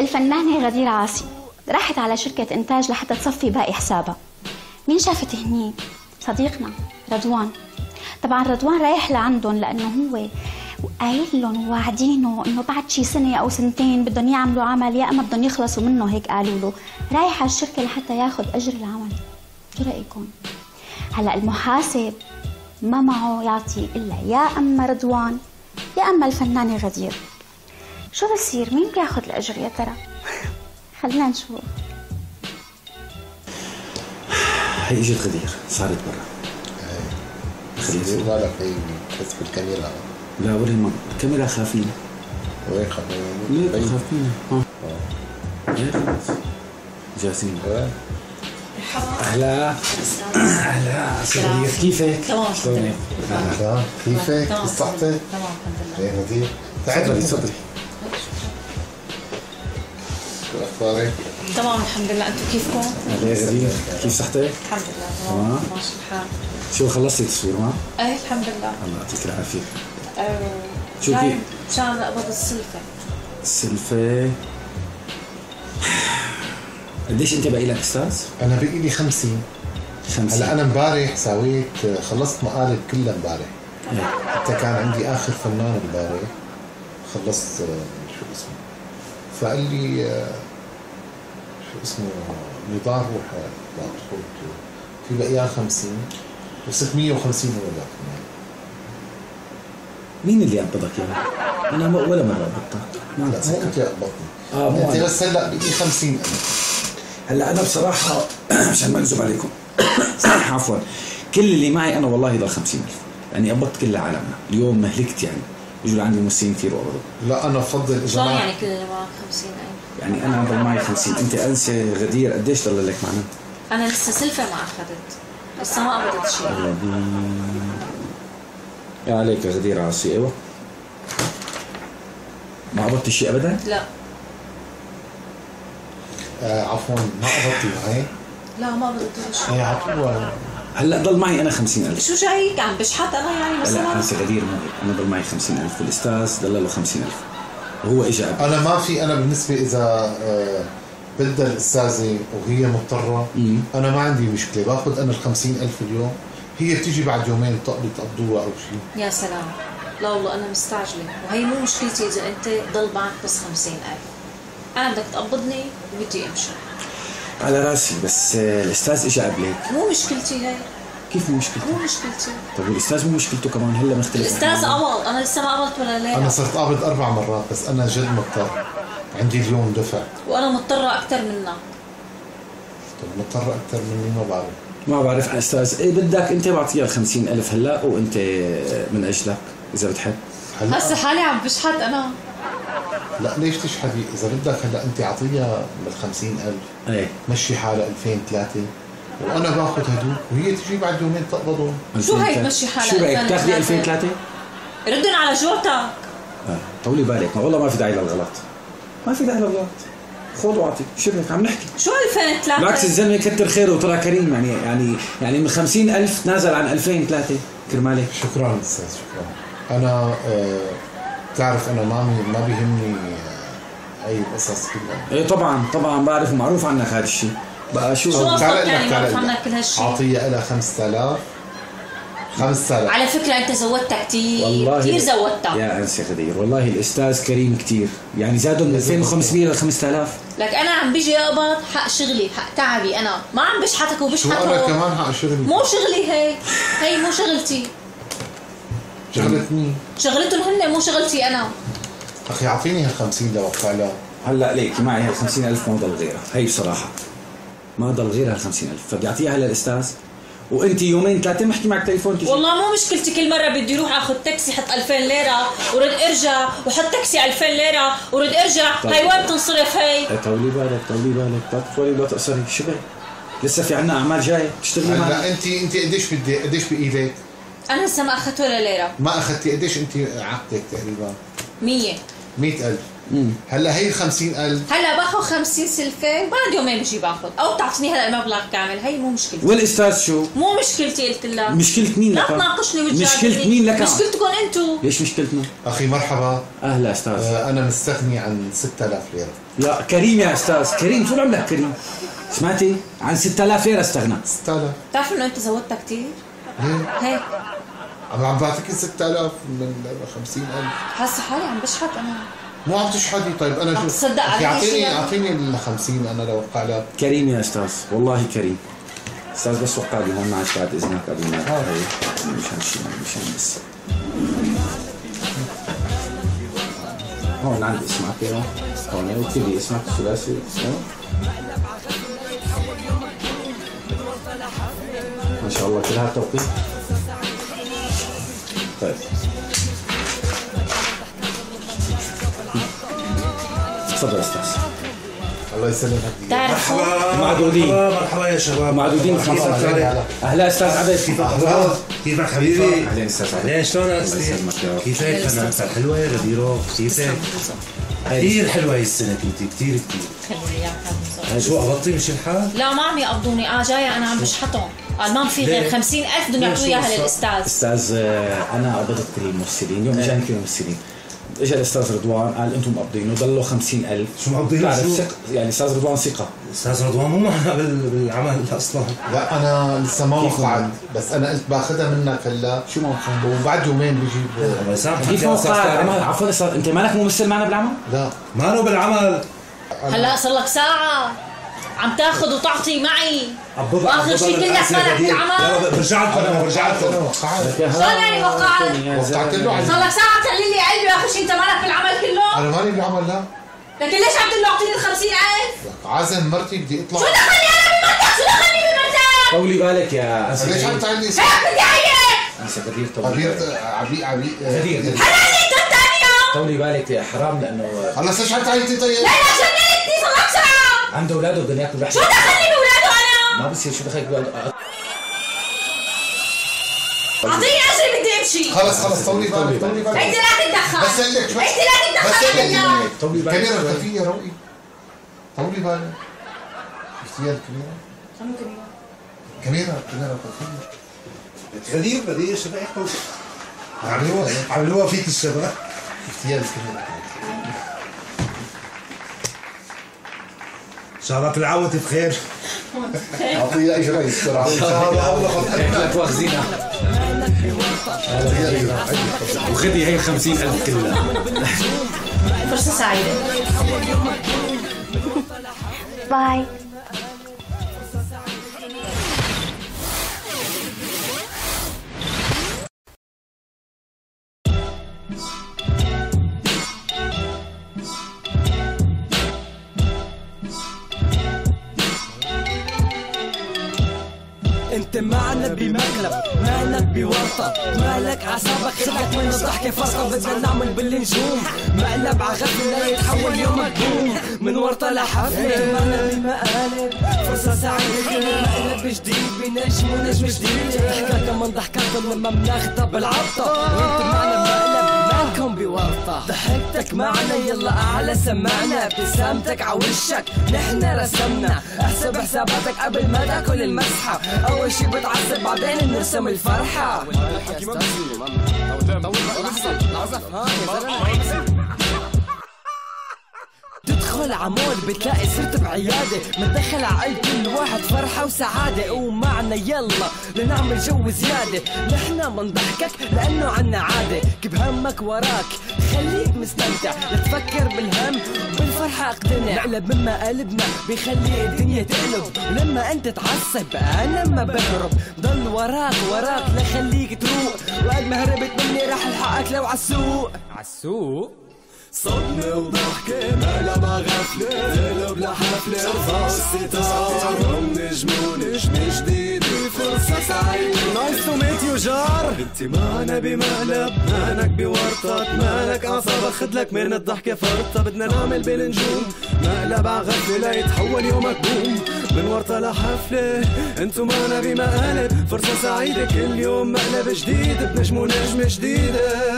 الفنانة غدير عاصي راحت على شركة إنتاج لحتى تصفي باقي حسابها. مين شافت هني؟ صديقنا رضوان. طبعا رضوان رايح لعندهم لأنه هو قايل لهم وواعدينه إنه بعد شي سنة أو سنتين بدهم يعملوا عمل يا إما بدهم يخلصوا منه هيك قالوا له. رايح على الشركة لحتى ياخذ أجر العمل. شو رأيكم؟ هلأ المحاسب ما معه يعطي إلا يا إما رضوان يا إما الفنانة غدير شو بصير مين بياخذ الأجر يا ترى؟ خلينا نشوف. هي إجت غدير صارت برا. غدير بالك هي بس بالكاميرا لا ما الكاميرا خافين وين ليه خافين ها جاهزين أهلا. أهلا. غدير كيفك؟ تمام شلونك؟ أهلا. كيفك؟ تمام صحتك؟ تمام الحمد لله. إيه شو أخبارك؟ تمام الحمد لله أنتم كيفكم؟ كيف صحتك؟ الحمد لله تمام. تمام ماشي الحال شو خلصتي تصوير ما؟ إيه الحمد لله الله يعطيك العافية آه، شو كيف؟ مشان اقبض السلفة السلفة قديش انت باقي لك أستاذ؟ أنا بقي لي 50 خمسة هلأ أنا امبارح سويت خلصت مقالب كلها امبارح حتى كان عندي آخر فنان امبارح خلصت آه، شو اسمه فقال لي آه، اسمه نضال روح لا تفوت في بقيان 50 و650 هو ذاك. مين اللي قبضك يعني؟ أنا م- ولا مرة قبضتك. ما لا مو أنت قبضني. آه، مو أنت أنا. بس هلا بقي 50 أنا. هلا أنا بصراحة عشان ما اكذب عليكم. عفوا. كل اللي معي أنا والله ضل 50000 يعني قبضت كل عالمنا. اليوم مهلكت يعني. يجوا لعندي ممثلين كثير وقبضوا لا أنا بفضل إذا شلون ما يعني كل اللي معك 50000 يعني أنا ضل معي 50 أنت انسه غدير قديش ضل لك معنا؟ أنا لسه سلفة ما أخذت. لسه ما قبضت شيء. يا عليك يا غدير عاصي. أيوه. ما قبضت شيء ابدا؟ لا. آه عفوا ما قبضتي معي. لا ما قبضت شيء. هي عطوها هلأ ضل معي أنا 50000 شو جايك عم بشحت أنا يعني بس لا انسه غدير أنا ضل معي 50000 والاستاذ ضل له 50000 وهو اجى أنا ما في أنا بالنسبة إذا آه، بدها الأستاذة وهي مضطرة مم. أنا ما عندي مشكلة باخذ أنا ال 50000 اليوم هي بتيجي بعد يومين بتق- بتقبضوها أو شيء يا سلام. لا والله أنا مستعجلة. وهي مو مشكلتي إذا أنت ضل معك بس 50000 أنا بدك تقبضني وبدي أمشي. على راسي بس آه، الأستاذ اجى قبلك مو مشكلتي هي. كيف مو مشكلته؟ مو مشكلتي طيب والاستاذ مو مشكلته كمان هلا مختلف الأستاذ. قبض أنا لسه ما قبضت ولا أنا ليله صرت قابض أربع مرات بس أنا جد مضطر. عندي اليوم دفع. وأنا مضطره أكثر منك طب مضطر أكثر مني ما بعرف. ما بعرف أستاذ. إيه بدك أنت بعطيها 50000 هلا وأنت من أجلك إذا بتحب. هلا هسه حالي عم بشحت أنا. لا ليش تشحدي إذا بدك هلا أنت أعطيها بال 50000 إيه. مشي حالها 2000 3 وأنا باخذ هدول وهي تجي بعد يومين تقبضهم. شو هي 2003. تمشي حالها؟ شو رأيك؟ 2003؟ تاخذي 2003 ردن على جورتك آه. طولي بالك. ما والله ما في داعي للغلط. ما في داعي للغلط. خذ واعطي. شو بدك؟ عم نحكي. شو 2003 بالعكس الزلمة كتر خيره وطلع كريم يعني يعني يعني من 50000 تنازل عن 2003 كرمالك. شكرا أستاذ شكرا. أنا آه تعرف أنا ما ما بيهمني آه، هاي القصص كلها إيه طبعا طبعا بعرف ومعروف عنك هذا الشيء. بقى شو شو تعال يعني لك كل هالشيء؟ اعطيها لها 5000 5000 على فكرة أنت زودتها كثير والله كثير زودتها. يا انسه غدير والله الأستاذ كريم كتير. يعني زادوا من 2500 ل 5000 لك أنا عم بيجي اقبض حق شغلي حق تعبي. أنا ما عم بشحتك شو وبشحته. أنا كمان حق شغلي؟ مو شغلي هي هي مو شغلتي. شغلة مين؟ شغلتهم هن مو شغلتي أنا. أخي أعطيني هال 50 لوقع لها هلأ ليكي معي هال 50000 ما ضل غيرها هي بصراحة. ما ضل غيرها هال 50000 فبدي اعطيها للاستاذ وأنت يومين ثلاثة محكي معك تليفون تجي. والله مو مشكلتي كل مرة بدي أروح آخذ تاكسي حط 2000 ليرة ورد إرجع وحط تاكسي 2000 ليرة ورد إرجع. طيب. هي وين بتنصرف هي إيه، طولي بالك طولي بالك. لا تطولي ولا تقصري شو لسه في عنا أعمال جاية؟ تشتغلي معنا؟ هلا انت أنت قديش بدي قديش بايدك؟ أنا لسه ما أخذت ولا ليرة. ما أخذتي. قديش أنت عقدك تقريبا؟ 100 100000 هلا هي ال 50000 هلا باخذ 50 سلفة. وبعد يومين بجي باخذ أو بتعطيني هلا المبلغ كامل. هي مو مشكلتي. والأستاذ شو؟ مو مشكلتي قلت لك مشكلة مين لا لك؟ تناقشني وتجادلني مشكلة مين لك؟ مشكلتكم أنتم ليش مشكلتنا؟ أخي مرحبا. أهلا أستاذ. آه، أنا مستغني عن 6000 ليره يا كريم يا أستاذ. كريم طول عمرك كريم؟ سمعتي؟ عن 6000 ليره أستغنى. 6000 بتعرف إنه أنت زودتها كثير؟ هيك عم عم بعطيك 6000 من 50000 حاسه حالي عم بشحت أنا. مو عم تشحدي طيب أنا شو؟ تصدق اعطيني؟ أعطيني ال 50 أنا لو وقع لك كريم يا أستاذ والله كريم. أستاذ بس وقع لي هون معك بعد إذنك قبل ما آه. مشان شيء مشان بس. هون عندي اسمك هون هون اكتب لي اسمك الثلاثي. ما شاء الله كلها توقيت. طيب. تفضل أستاذ. الله يسلمك. بتعرف معدودين. مرحبا مرحبا يا شباب. معدودين كيفك 15 عليك؟ أهلا أستاذ عبد كيفك أهلا. كيفك حبيبي؟ اهلين أستاذ عبد اهلين شلونك؟ كيفك؟ فنانتك حلوة؟ يا غديرو كيفك؟ كثير حلوة هي السنة كنتي. كثير كثير خليني اياك حبيبي. شو قبضتي مش الحال؟ لا ما عم يقبضوني آه جاية أنا عم بشحطهم. قال ما في غير ليه؟ 50000 بدهم يعطوا اياها؟ للأستاذ. أستاذ آه، أنا قبضت كل الممثلين اليوم اجاني كل الممثلين اجى الاستاذ رضوان؟ قال أنتم مقبضين وضلوا 50000 شو مقبضين؟ بتعرف شو؟ ثق يعني أستاذ رضوان ثقة. أستاذ رضوان مو معنا بال- بالعمل أصلا. لا أنا لسه ما وقعت بس أنا قلت باخذها منك هلا. شو موقع؟ وبعد يومين بجيب كيف موقع عفوا أستاذ أنت مالك ممثل معنا بالعمل؟ لا. مانو بالعمل. هلا صار لك ساعة. عم تاخذ وتعطي معي. وآخر شيء كلك بالعكس يا مالك غدير. بالعمل برجع لكم أنا برجع أنا لكم وقعت. شلون يعني وقعت؟ وقعت. له صار لك ساعة تعلي لي قلبي واخر شيء أنت مالك بالعمل كله؟ أنا مالي بالعمل لا. لكن ليش عم تقول له أعطيني ال 50000 لك عازم مرتي بدي أطلع. شو دخلني أنا بالمرتب شو دخلني بالمرتب طولي بالك يا اسف ليش عم تعلي؟ هيك بدي اعيط انسى غدير طولي عبير بالك. عبير عبير غدير. حرامي أنت الثانية طولي بالك يا حرام لأنه خلص ليش عم تعيطي طيب؟ لا لا جننتني صار لك ساعه عنده أولاده بدهم ياكلوا شو لحمه دخلني بأولاده أنا؟ ما بصير شو دخلك بأولاده؟ أعطيني اجري بدي أمشي. خلص خلص طولي بالك طولي بالك أنت لا تتدخل. بس قال لك أنت لا بس تتدخل بالله. طولي بالك كاميرا شوي. خفية روقي. طولي بالك شفتيها الكاميرا؟ كاميرا كاميرا خفية غدير غدير شباب. عملوها عملوها فيك الشباب شفتيها الكاميرا شاء الله تلعوت بخير اعطيها اجري بسرعة إن شاء الله. اجري وخذي هي 50000 كلها فرصة سعيدة. باي. انت معنا بمقلب مالك بورطة مالك عصابك خدك من الضحكة فرقة بدنا نعمل بالنجوم مقلب عغفل لا يتحول يومك بوم من ورطة لحفلة معنا بمقالب فرصة سعيدة. مقلب جديد بنجم ونجم جديد. ضحكة من ضحكاتهم لما بناخدها بالعبطة وانت معنا بمقلب مالكم بورطة ضحكتك معنا يلا أعلى سمعنا ابتسامتك عوشك نحن رسمنا. أحسب حساباتك قبل ما تأكل المسحة. أول شي بتعصب بعدين بنرسم الفرحة. تدخل عمود بتلاقي صرت بعيادة متدخل عقل كل واحد فرحة وسعادة. ومعنا يلا لنعمل جو زيادة. نحنا منضحكك لأنه عنا عادة. كب همك وراك خليك مستمتع. لا تفكر بالهم بالفرحة اقتنع. نقلب مما قلبنا بيخلي الدنيا تقلب. ولما انت تعصب أنا ما بهرب. ضل وراك وراك لخليك تروق. وقد ما هربت مني راح ألحقك لو عالسوق عالسوق صدمة وضحكة مقلب غفلة تقلب لحفلة ارفع الستار نجم ونجم جديد فرصة سعيدة. nice to meet you جار أنت معنا بمقلب مالك بورطة. مالك اعصابك خدلك من الضحكة فرطة. بدنا نعمل بالنجوم مقلب عغفلة لا يتحول يومك بوم. من ورطة لحفلة أنتو معنا بمقالب فرصة سعيدة كل يوم مقلب جديد. بنجم ونجم جديدة.